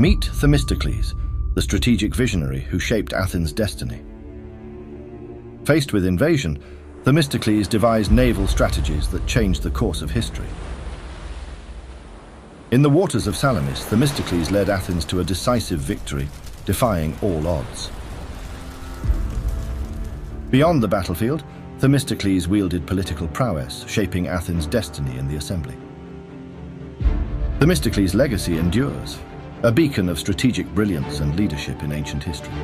Meet Themistocles, the strategic visionary who shaped Athens' destiny. Faced with invasion, Themistocles devised naval strategies that changed the course of history. In the waters of Salamis, Themistocles led Athens to a decisive victory, defying all odds. Beyond the battlefield, Themistocles wielded political prowess, shaping Athens' destiny in the assembly. Themistocles' legacy endures, a beacon of strategic brilliance and leadership in ancient history.